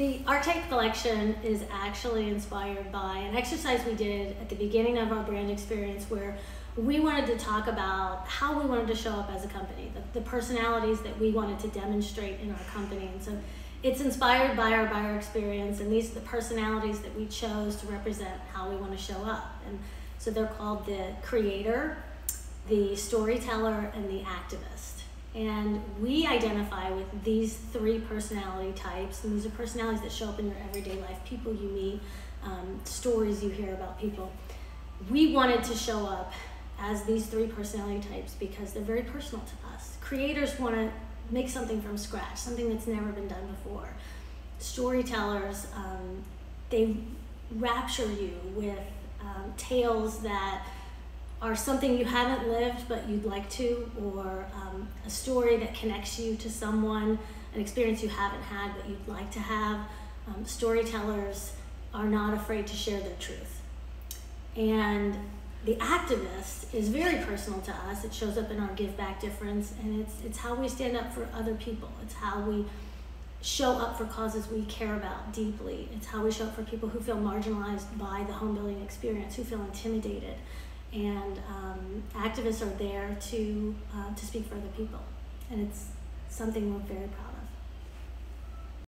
The Archetype collection is actually inspired by an exercise we did at the beginning of our brand experience where we wanted to talk about how we wanted to show up as a company, the, the personalities that we wanted to demonstrate in our company. And so it's inspired by our buyer experience, and these are the personalities that we chose to represent how we want to show up. And so they're called the creator, the storyteller, and the activist. And we identify with these three personality types, and these are personalities that show up in your everyday life people you meet, um, stories you hear about people. We wanted to show up as these three personality types because they're very personal to us. Creators want to make something from scratch, something that's never been done before. Storytellers, um, they rapture you with um, tales that are something you haven't lived but you'd like to, or um, a story that connects you to someone, an experience you haven't had but you'd like to have. Um, storytellers are not afraid to share their truth. And the activist is very personal to us. It shows up in our give back difference, and it's it's how we stand up for other people. It's how we show up for causes we care about deeply. It's how we show up for people who feel marginalized by the home building experience, who feel intimidated, and um, activists are there to uh, to speak for other people, and it's something we're very proud of.